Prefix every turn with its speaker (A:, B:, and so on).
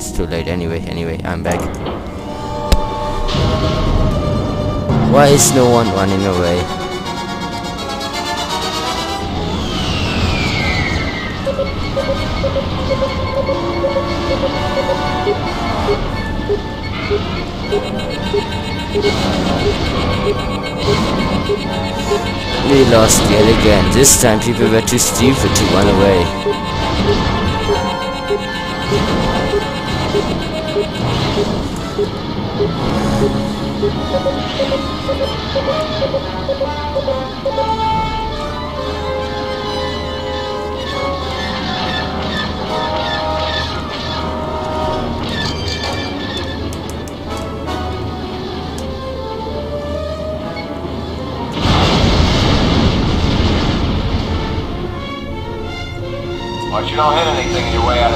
A: it's too late anyway. Anyway, I'm back. Why is no one running away? We lost yet again. This time people were too stupid to run away.
B: Watch you don't hit anything in your way out.